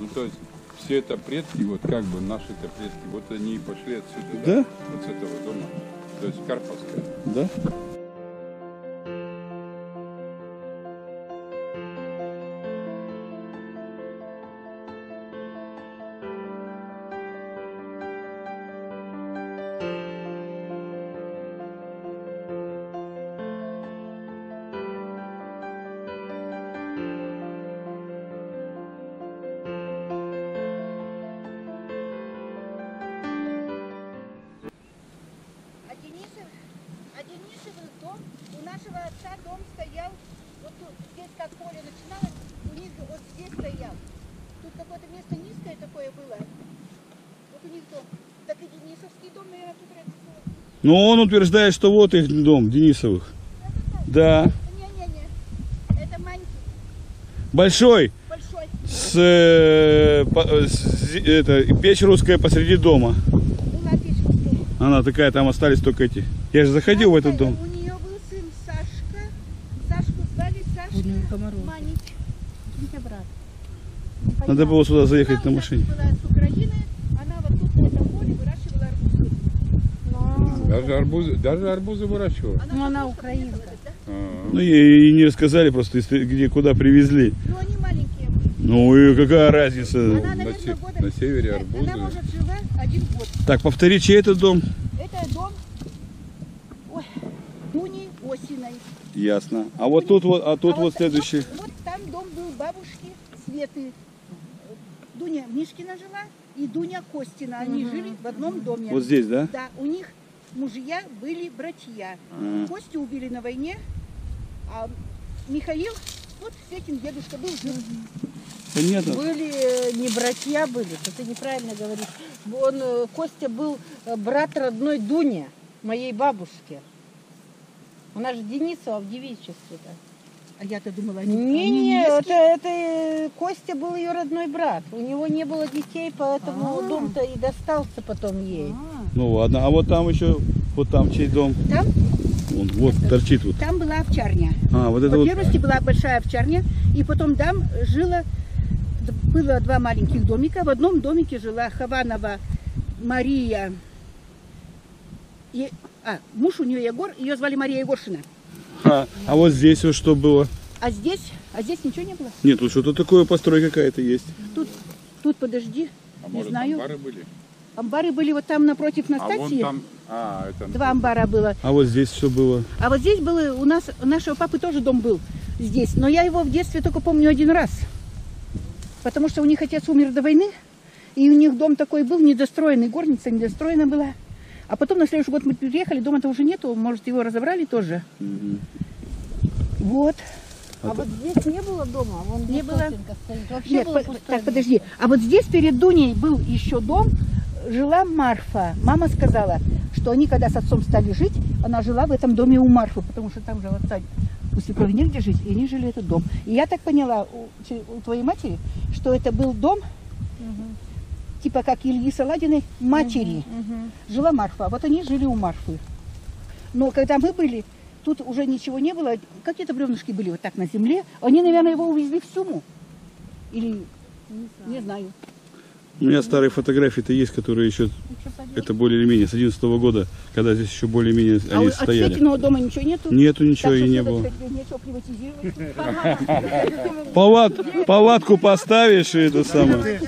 Ну, то есть все это предки, вот как бы наши это предки, вот они и пошли отсюда, Да? Вот с этого дома. То есть Карповская. Да? Как поле начиналось, у них вот здесь стоял. Тут какое-то место низкое такое было. Вот у них дом. Так и Денисовский дом, наверное, тут родился. Ну, он утверждает, что вот их дом, Денисовых. Да. Не-не-не, это маленький, Большой. большой. С, э, по- с- это, печь русская посреди дома. Была печь доме. Она такая, там остались только эти. Я же заходил в этот дом. У нее был сын Сашка. Сашку звали Сашка Манич. Это брат. Надо было сюда заехать Она на машине. была с Украины, она вот тут на этом поле выращивала арбузы. Даже арбузы, даже арбузы выращивала. Ну, она украинка. Да? А, Ну, и, и не рассказали просто, если- где, куда привезли. Ну, они маленькие. Ну, и какая разница. Она, на наверное, се- года... на севере Она, арбузы. может, жила один год. Так, повтори, чей это дом? Это дом ой, Осиной. Ясно. А вот тут вот, а тут А вот следующий. Вот, вот там дом был бабушки Светы. Дуня Мишкина жила и Дуня Костина. Они жили в одном доме. Вот здесь, да? Да, у них мужья были братья. А. Костю убили на войне, а Михаил, вот Светин дедушка был жив. Понятно. Были э, не братья были, то ты неправильно говоришь. Он, э, Костя был э, брат родной Дуни, моей бабушки. Она же Денисова в девичестве-то. А я-то думала, они, Не, они не, это, это э, Костя был ее родной брат. У него не было детей, поэтому А. дом-то и достался потом ей. А, Ну ладно, а вот там еще, вот там чей дом? Там, Вон, вот торчит вот. там была овчарня. А, вот это В вот. первости была большая овчарня, и потом там жило, д- было два маленьких домика. В одном домике жила Хованова Мария. И, а, муж у нее Егор, ее звали Мария Егоршина. А, а вот здесь вот что было? А здесь, а здесь ничего не было. Нет, тут что-то такое постройка какая-то есть. Тут, тут подожди, А не может, знаю. амбары были? Амбары были вот там напротив А вон там... А, это... Два амбара было. А вот здесь все было. А вот здесь было, у нас, у нашего папы тоже дом был здесь. Но я его в детстве только помню один раз. Потому что у них отец умер до войны. И у них дом такой был недостроенный, горница недостроена была. А потом на следующий год мы переехали, дома-то уже нету, может его разобрали тоже. Вот. А вот здесь не было дома, вон Не где было. стоит. Вообще Нет, было по- так, место. подожди. А вот здесь перед Дуней был еще дом, жила Марфа. Мама сказала, что они, когда с отцом стали жить, она жила в этом доме у Марфы, потому что там у отца у свекрови негде жить, и они жили этот дом. И я так поняла у, у твоей матери, что это был дом, типа как Ильи Саладиной, матери. Мгм. Жила Марфа, вот они жили у Марфы. Но когда мы были, тут уже ничего не было, какие-то бревнышки были вот так на земле. Они, наверное, его увезли в Суму. Или, не знаю. У меня старые фотографии-то есть, которые еще, это более или менее, с 11 года, когда здесь еще более-менее А они от стояли. Светиного дома ничего нету? Нету ничего Так и не было. Палат, палатку поставишь и это самое.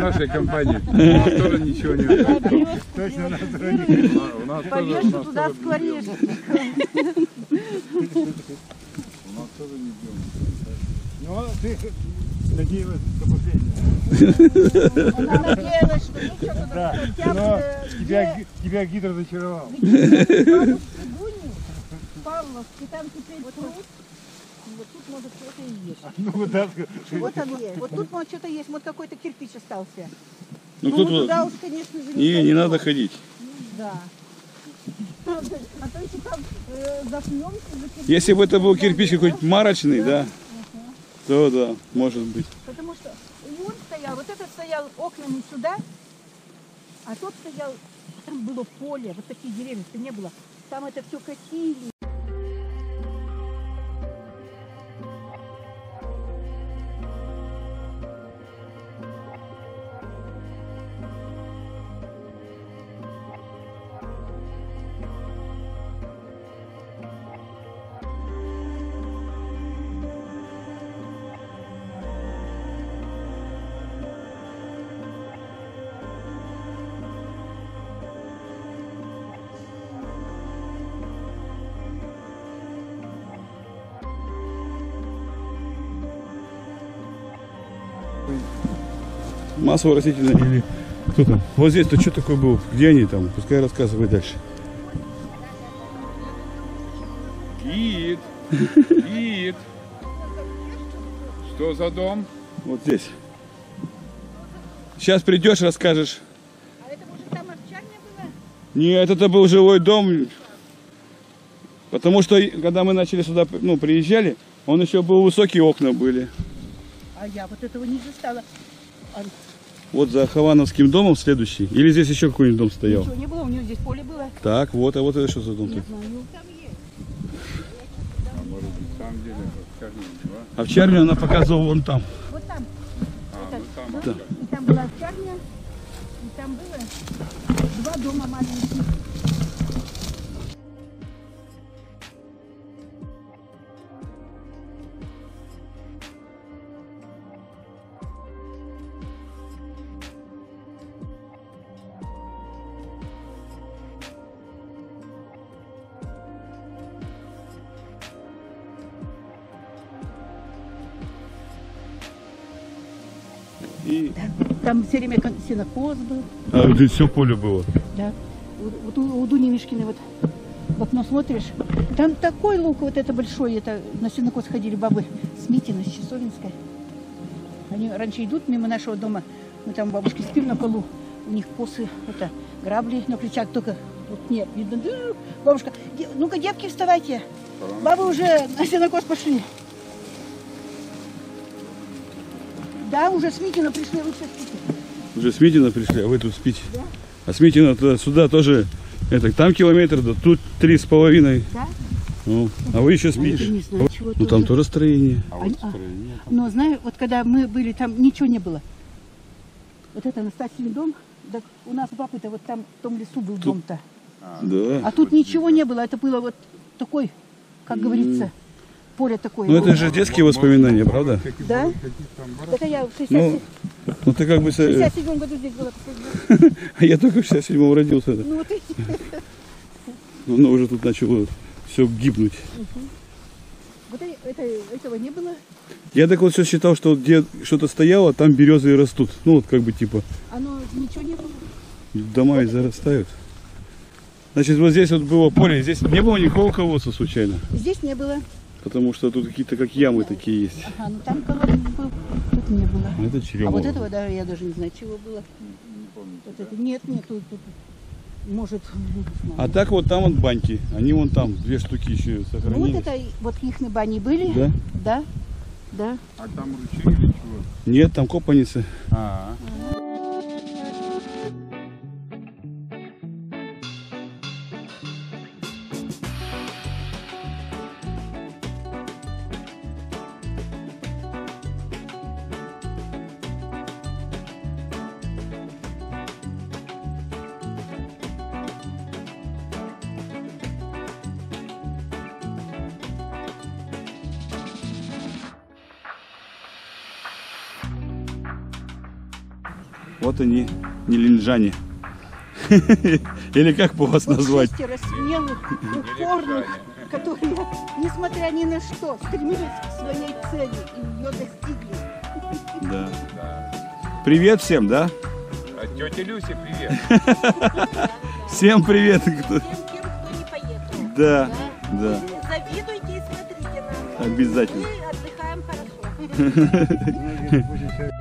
Нашей компании. У нас тоже ничего нет. Точно на У нас тоже... Повешу туда скворечник. У нас тоже не днем. Ну, ты надеялась до последнего. Она надеялась, что ничего туда Да, хотя бы, но э, тебя, где ги- тебя гид разочаровал. бабушки Дуни, Павловский, там теперь пруд. Вот тут, может, что-то и есть. Ну, да, Вот он есть. Вот тут, может, что-то есть. Вот какой-то кирпич остался. Ну Ну, тут мы вот, туда уж, конечно же, не, не пойдем. надо ходить. Да. А то если там э, запнемся. Если бы это был кирпич какой-нибудь марочный, да, то да, может быть. Потому что и он стоял, вот этот стоял окнами сюда, а тот стоял, там было поле, вот таких деревьев-то не было. Там это все косили. Массово растительное или кто там? Вот здесь-то что такое был? Где они там? Пускай рассказывай дальше. Гид, гид. Что за дом? Вот здесь. Сейчас придешь, расскажешь. А это может там овчарня была? Нет, это был жилой дом. Потому что, когда мы начали сюда, ну, приезжали, он еще был высокие окна были. А я вот этого не застала. А Вот за Хавановским домом следующий. Или здесь еще какой-нибудь дом стоял? ничего не было, у него здесь поле было. Так, вот, а вот это что за дом? Не такой? знаю. Там есть. А может быть, деле, скажем, два? Овчарню она показывала вон там. Вот там. А, ну там. Да. И там была овчарня, и там было два дома маленьких. И... Там все время сенокос был. А здесь все поле было. Да. Вот, у, у Дуни Мишкиной вот в окно смотришь, там такой лук вот это большой, это на сенокос ходили бабы с Митиной, с Чесовинской. Они раньше идут мимо нашего дома, мы там бабушки спим на полу, у них косы, это грабли на плечах, только вот нет, видно, бабушка, «Де- ну-ка, девки, вставайте, бабы уже на сенокос пошли. Да, уже с Митина пришли, вы что спите? Уже с Митина пришли, а вы тут спите. А с Митина туда, сюда тоже, это, там километр, да тут три с половиной. Да? Ну, а вы еще А спишь? не знаю, чего Ну там тоже строение. А А- вот а. строение. Но знаю, вот когда мы были, там ничего не было. Вот это Настасьин дом, да у нас у папы-то вот там в том лесу был дом-то. Да. А тут ничего не было, это было вот такой, как говорится, поле такое. Ну это же детские воспоминания, правда? Да? Это я в 60 Ну, ну ты как бы... со- 67 году здесь была. А я только в 67-м родился. Ну вот и- Но оно уже тут начало все гибнуть. вот и- это, этого не было. Я так вот все считал, что где что-то стояло, там березы и растут. Ну вот как бы типа Оно ничего не было. дома и зарастают. Значит, вот здесь вот было поле, здесь не было никакого колодца случайно. Здесь не было. Потому что тут какие-то как ямы такие есть. Ага, ну там колодец был, тут не было. Это А черемово. вот этого даже я даже не знаю, чего было. Вот это, нет, нет, тут, тут, может, не. А так вот там вот баньки. Они вон там, две штуки еще Ну, вот сохранились. это, вот их на бани были. Да? Да, да. А там ручей или чего? Нет, там копаницы. А, Вот они, не линджане. Или как по вас назвать? шестеро смелых, упорных, которые, несмотря ни на что, стремились к своей цели и ее достигли. Да. Привет всем, да? а тетя Люся, привет. Всем привет. Тем, тем, кто не поехал. Да, да, Завидуйте и смотрите нам. обязательно. Мы отдыхаем хорошо. Допустим,